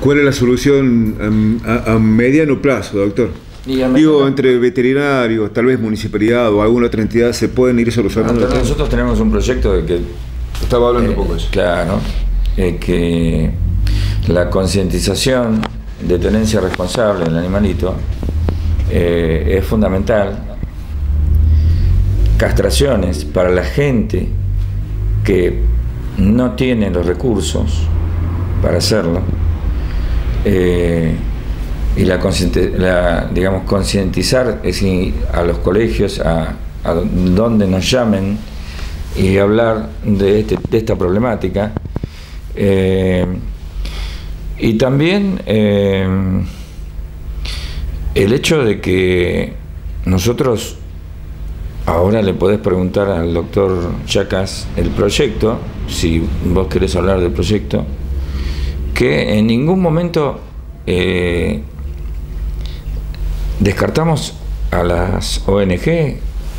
¿Cuál es la solución a, mediano plazo, doctor? Digo, entre veterinarios, tal vez municipalidad o alguna otra entidad se pueden ir solucionando. nosotros tenemos un proyecto de que... Estaba hablando un poco de eso. Claro, que la concientización de tenencia responsable del animalito eh, es fundamental. Castraciones para la gente que no tiene los recursos para hacerlo. Eh, y la, la, digamos concientizar a los colegios a, donde nos llamen y hablar de, este, de esta problemática. Eh, y también eh, el hecho de que nosotros, ahora le podés preguntar al doctor Chacas el proyecto, si vos querés hablar del proyecto, que en ningún momento eh, descartamos a las ONG,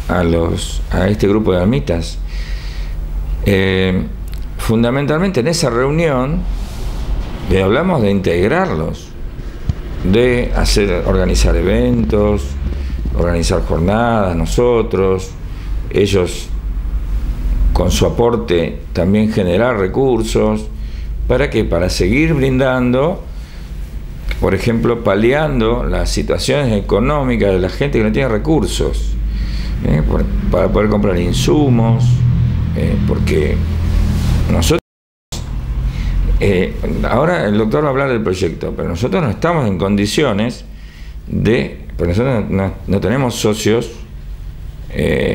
a, este grupo de almitas. fundamentalmente en esa reunión le hablamos de integrarlos, de hacer, organizar eventos, organizar jornadas nosotros, ellos con su aporte también generar recursos, para que para seguir brindando, por ejemplo, paliando las situaciones económicas de la gente que no tiene recursos, ¿eh? para poder comprar insumos, ¿eh? porque nosotros eh, ahora el doctor va a hablar del proyecto, pero nosotros no estamos en condiciones de, porque nosotros no, tenemos socios,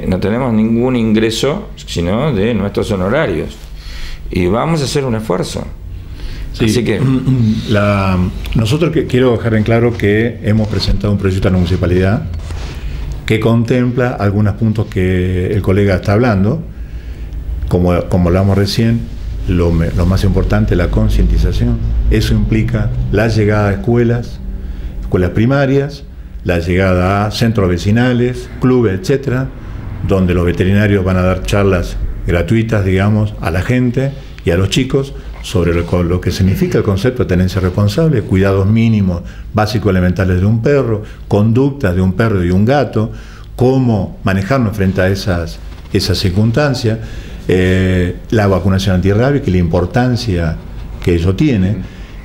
no tenemos ningún ingreso, sino de nuestros honorarios. Y vamos a hacer un esfuerzo. Así que. La, nosotros que, quiero dejar en claro que hemos presentado un proyecto a la municipalidad que contempla algunos puntos que el colega está hablando, como, como hablamos recién, lo, más importante, la concientización. Eso implica la llegada a escuelas, escuelas primarias, la llegada a centros vecinales, clubes, etcétera, donde los veterinarios van a dar charlas gratuitas, digamos, a la gente y a los chicos sobre lo, que significa el concepto de tenencia responsable, cuidados mínimos, básicos elementales de un perro, conductas de un perro y un gato, cómo manejarnos frente a esas, esas circunstancias. Eh, la vacunación antirrábica y la importancia que eso tiene,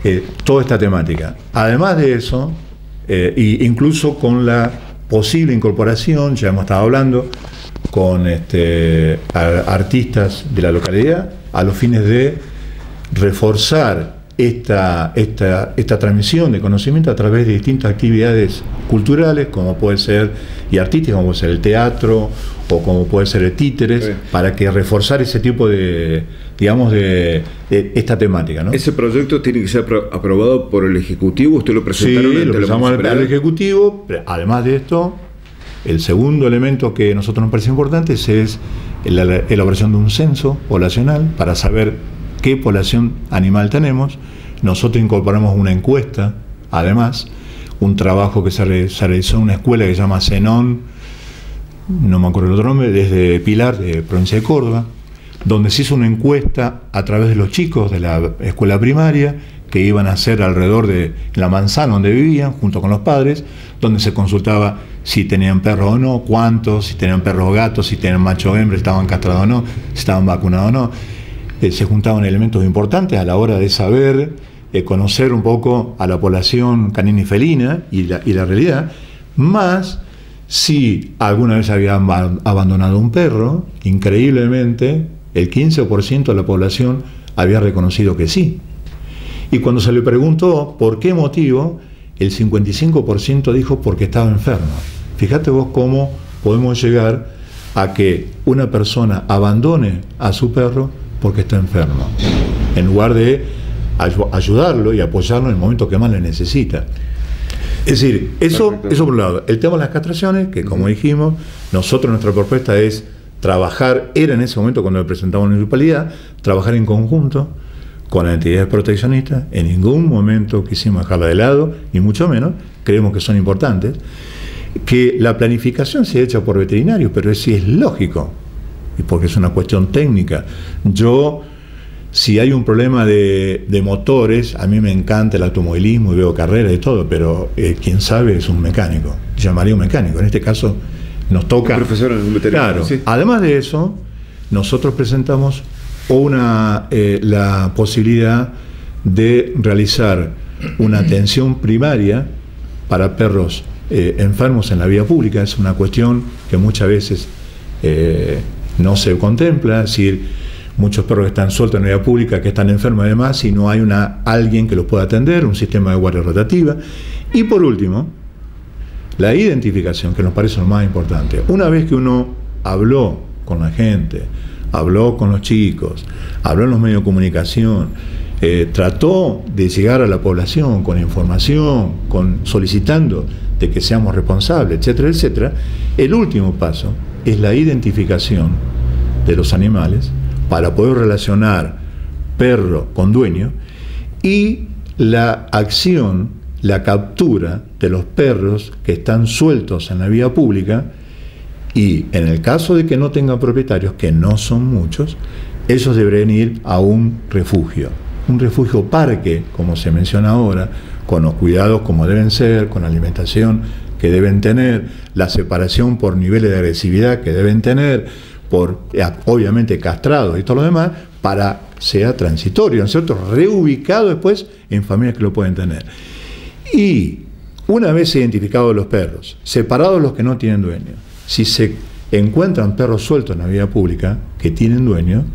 eh, toda esta temática. Además de eso, eh, incluso con la posible incorporación, ya hemos estado hablando, con este, artistas de la localidad, a los fines de reforzar esta, esta, esta transmisión de conocimiento a través de distintas actividades culturales, como puede ser, y artísticas, como puede ser el teatro o como puede ser el títeres, para que reforzar ese tipo de, digamos, de, esta temática. ¿no? Ese proyecto tiene que ser aprobado por el Ejecutivo, usted lo presentaron sí, lo presentamos al, Ejecutivo, además de esto, el segundo elemento que a nosotros nos parece importante es la elaboración de un censo poblacional para saber qué población animal tenemos. Nosotros incorporamos una encuesta, además, un trabajo que se, realizó en una escuela que se llama Zenón, no me acuerdo el otro nombre, desde Pilar, de provincia de Córdoba, donde se hizo una encuesta a través de los chicos de la escuela primaria que iban a ser alrededor de la manzana donde vivían, junto con los padres, donde se consultaba si tenían perros o no, cuántos, si tenían perros o gatos, si tenían macho o hembra, estaban castrados o no, si estaban vacunados o no. Eh, se juntaban elementos importantes a la hora de saber eh, conocer un poco a la población canina y felina y la, realidad, más si alguna vez habían abandonado un perro, increíblemente el 15% de la población había reconocido que sí. Y cuando se le preguntó por qué motivo, el 55% dijo porque estaba enfermo. Fíjate vos cómo podemos llegar a que una persona abandone a su perro porque está enfermo, en lugar de ayudarlo y apoyarlo en el momento que más le necesita. Es decir, eso, eso por un lado. El tema de las castraciones, que como dijimos, nosotros nuestra propuesta es trabajar, era en ese momento cuando le presentamos la municipalidad, trabajar en conjunto con las entidades proteccionistas, en ningún momento quisimos dejarla de lado, ni mucho menos, creemos que son importantes, que la planificación sea hecha por veterinarios, pero sí es lógico, porque es una cuestión técnica. Yo si hay un problema de, motores, a mí me encanta el automovilismo y veo carreras y todo, pero eh, quien sabe es un mecánico. Llamaría un mecánico. En este caso nos toca. profesor, un veterinario. Claro. Además de eso, nosotros presentamos una, eh, la posibilidad de realizar una atención primaria para perros eh, enfermos en la vía pública. Es una cuestión que muchas veces no se contempla, es decir, muchos perros que están sueltos en la vía pública, que están enfermos además, y no hay una, alguien que los pueda atender, un sistema de guardia rotativa. Y por último, la identificación, que nos parece lo más importante. Una vez que uno habló con la gente, habló con los chicos, habló en los medios de comunicación, eh, trató de llegar a la población con información, con solicitando de que seamos responsables, etcétera, etcétera, el último paso es la identificación de los animales para poder relacionar perro con dueño y la acción, la captura de los perros que están sueltos en la vía pública y en el caso de que no tengan propietarios, que no son muchos, ellos deberían ir a un refugio, un refugio parque, como se menciona ahora, con los cuidados como deben ser, con la alimentación que deben tener, la separación por niveles de agresividad que deben tener, por eh, obviamente castrados y todo lo demás, para sea transitorio, ¿no es cierto? Reubicado después en familias que lo pueden tener. Y una vez identificados los perros, separados los que no tienen dueño, si se encuentran perros sueltos en la vía pública que tienen dueño,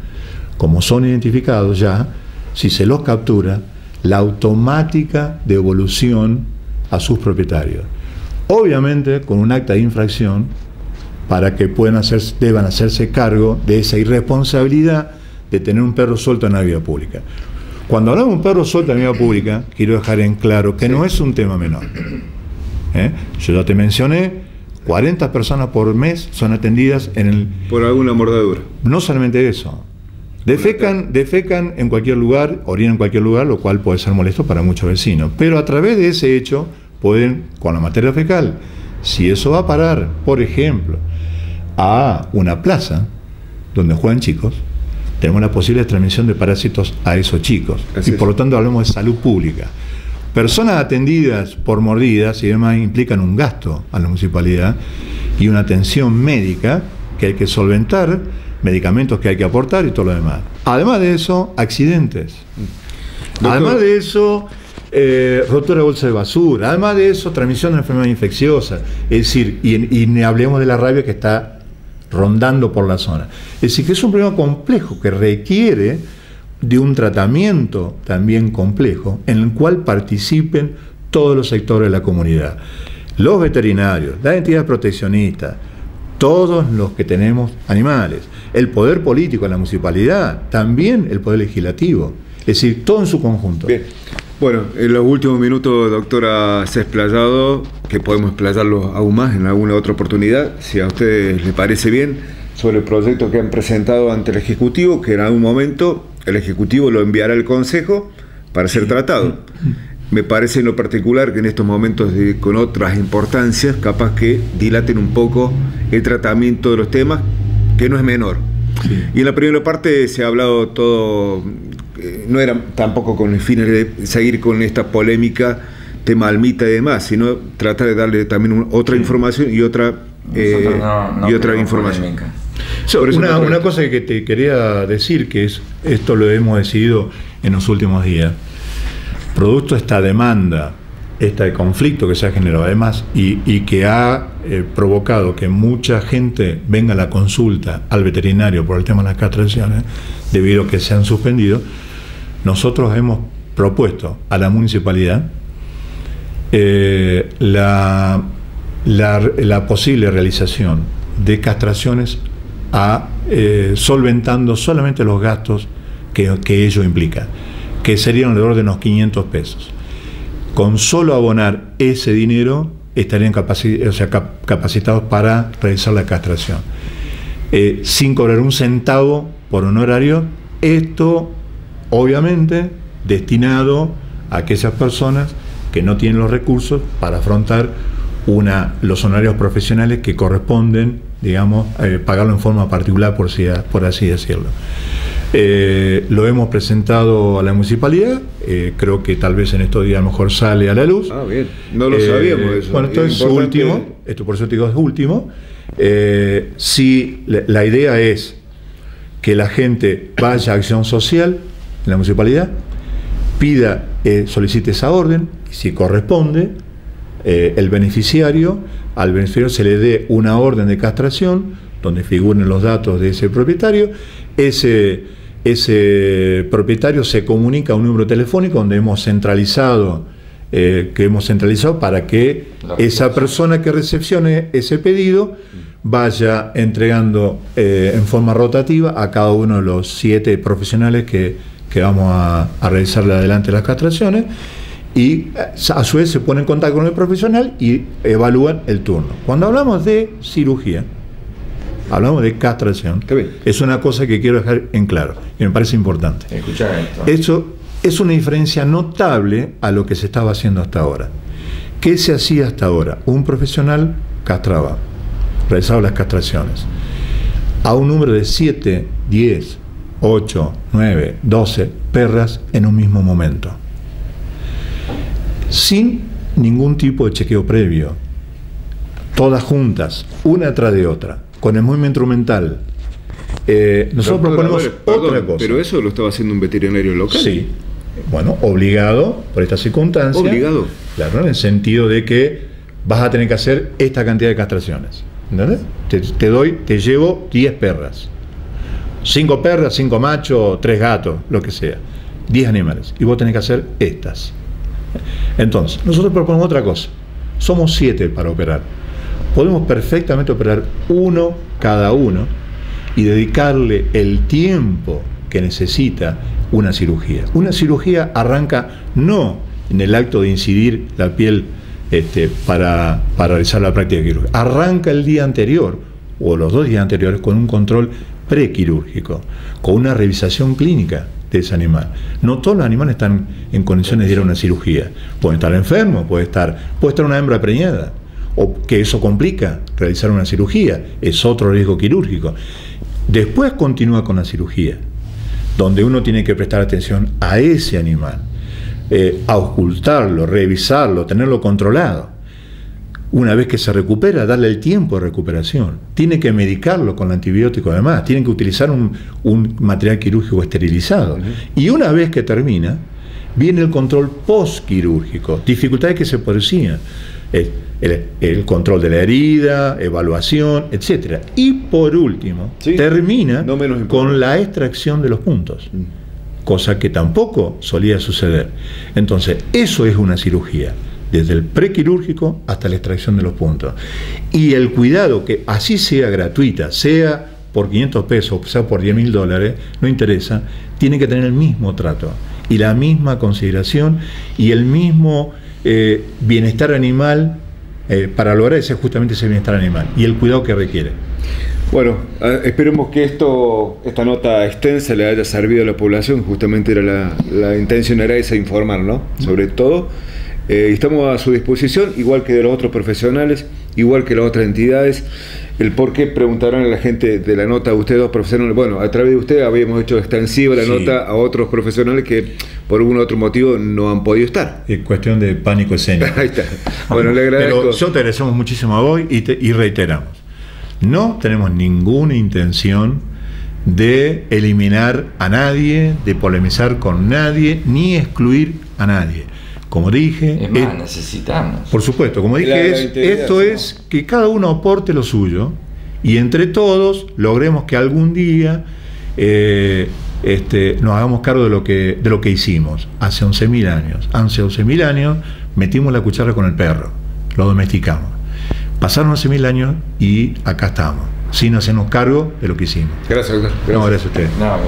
como son identificados ya, si se los captura, la automática devolución a sus propietarios. Obviamente con un acta de infracción para que puedan hacer, deban hacerse cargo de esa irresponsabilidad de tener un perro suelto en la vía pública. Cuando hablamos de un perro suelto en la vía pública, quiero dejar en claro que no es un tema menor. ¿Eh? Yo ya te mencioné, 40 personas por mes son atendidas en el... Por alguna mordedura. No solamente eso. Defecan, defecan en cualquier lugar, orinan en cualquier lugar, lo cual puede ser molesto para muchos vecinos. Pero a través de ese hecho pueden, con la materia fecal, si eso va a parar, por ejemplo, a una plaza donde juegan chicos, tenemos la posible transmisión de parásitos a esos chicos. y por lo tanto hablamos de salud pública. Personas atendidas por mordidas y demás implican un gasto a la municipalidad y una atención médica que hay que solventar, medicamentos que hay que aportar y todo lo demás. Además de eso, accidentes. Además de eso, eh, rotura de bolsa de basura. Además de eso, transmisión de enfermedades infecciosas. Es decir, y, y hablemos de la rabia que está rondando por la zona. Es decir, que es un problema complejo que requiere de un tratamiento también complejo en el cual participen todos los sectores de la comunidad. Los veterinarios, las entidades proteccionistas, todos los que tenemos animales, el poder político, la municipalidad, también el poder legislativo, es decir, todo en su conjunto. Bien. Bueno, en los últimos minutos, doctora, se ha explayado, que podemos explayarlo aún más en alguna otra oportunidad, si a ustedes les parece bien, sobre el proyecto que han presentado ante el Ejecutivo, que en algún momento el Ejecutivo lo enviará al Consejo para ser tratado. Me parece en lo particular que en estos momentos con otras importancias, capaz que dilaten un poco el tratamiento de los temas, que no es menor. Y en la primera parte se ha hablado todo eh, no era tampoco con el fin de seguir con esta polémica tema almita y demás, sino tratar de darle también otra información y otra eh, y otra información. una, una, cosa que te quería decir, que es esto lo hemos decidido en los últimos días, producto de esta demanda, este conflicto que se ha generado además y, que ha eh, provocado que mucha gente venga a la consulta al veterinario por el tema de las castraciones, debido a que se han suspendido, nosotros hemos propuesto a la municipalidad eh, la, la, posible realización de castraciones eh, solventando solamente los gastos que, ello implica, que serían alrededor de unos 500 pesos. Con solo abonar ese dinero estarían capacitados para realizar la castración. Eh, sin cobrar un centavo por honorario, esto obviamente destinado a aquellas personas que no tienen los recursos para afrontar los honorarios profesionales que corresponden, digamos, eh, pagarlo en forma particular, por así decirlo. Eh, lo hemos presentado a la municipalidad, eh, creo que tal vez en estos días a lo mejor sale a la luz. Ah, bien, no lo sabíamos eso. Bueno, esto es último, esto por eso te digo es último. si la idea es que la gente vaya a acción social en la municipalidad, pida, solicite esa orden, y si corresponde, el beneficiario, al beneficiario se le dé una orden de castración donde figuren los datos de ese propietario. Ese, ese propietario se comunica a un número telefónico donde hemos centralizado, eh, que hemos centralizado para que esa persona que recepcione ese pedido vaya entregando eh, en forma rotativa a cada uno de los siete profesionales que, vamos a, a realizarle adelante las castraciones y eh, a su vez se pone en contacto con el profesional y evalúan el turno. Cuando hablamos de cirugía, hablamos de castración, es una cosa que quiero dejar en claro y me parece importante. esto. Eso es una diferencia notable a lo que se estaba haciendo hasta ahora. ¿Qué se hacía hasta ahora? Un profesional castraba, realizaba las castraciones a un número de 7, 10, 8, 9, 12 perras en un mismo momento, sin ningún tipo de chequeo previo, todas juntas, una tras de otra con el instrumental. Eh, nosotros proponemos otra cosa. Pero eso lo estaba haciendo un veterinario local. Sí. Bueno, obligado por esta circunstancia. Obligado. Claro, en el sentido de que vas a tener que hacer esta cantidad de castraciones. ¿Entendés? Te, doy, te llevo 10 perras. 5 perras, 5 machos, 3 gatos, lo que sea. 10 animales. Y vos tenés que hacer estas. Entonces, nosotros proponemos otra cosa. Somos 7 para operar podemos perfectamente operar uno cada uno y dedicarle el tiempo que necesita una cirugía. Una cirugía arranca no en el acto de incidir la piel este, para, realizar la práctica quirúrgica, arranca el día anterior o los dos días anteriores con un control prequirúrgico, con una revisación clínica de ese animal. No todos los animales están en condiciones de ir a una cirugía. Pueden estar enfermos, puede estar, puede estar una hembra preñada o que eso complica realizar una cirugía, es otro riesgo quirúrgico. Después continúa con la cirugía, donde uno tiene que prestar atención a ese animal, eh, a ocultarlo, revisarlo, tenerlo controlado. Una vez que se recupera, darle el tiempo de recuperación. Tiene que medicarlo con antibiótico además, tiene que utilizar un, material quirúrgico esterilizado. Y una vez que termina, viene el control postquirúrgico, dificultades que se producían el, control de la herida, evaluación, etc. Y por último, termina con la extracción de los puntos, mm. cosa que tampoco solía suceder. Entonces, eso es una cirugía, desde el prequirúrgico hasta la extracción de los puntos. Y el cuidado, que así sea gratuita, sea por 500 pesos, sea por 10 mil dólares, no interesa, tiene que tener el mismo trato y la misma consideración y el mismo eh, bienestar animal eh, para lograr ese justamente ese bienestar animal y el cuidado que requiere. Bueno, esperemos que esto, esta nota extensa le haya servido a la población, justamente era la, la intención era esa, informar, ¿no? Sobre todo. Eh, estamos a su disposición, igual que de los otros profesionales, igual que las otras entidades. El por qué preguntarán a la gente de la nota, ustedes dos profesionales, bueno, a través de usted habíamos hecho extensiva la nota a otros profesionales que por algún otro motivo no han podido estar. Es cuestión de pánico escénico. Ahí está. Bueno, le agradezco. Pero yo te agradecemos muchísimo a hoy y, y reiteramos, no tenemos ninguna intención de eliminar a nadie, de polemizar con nadie, ni excluir a nadie como dije. Es más, necesitamos. Por supuesto, como dije, esto es que cada uno aporte lo suyo y entre todos logremos que algún día eh, este, nos hagamos cargo de lo que, de lo que hicimos hace 11.000 años. Hace 11.000 años metimos la cuchara con el perro, lo domesticamos. Pasaron 11.000 años y acá estamos, sin hacernos cargo de lo que hicimos. Gracias, doctor. Gracias, a usted. No,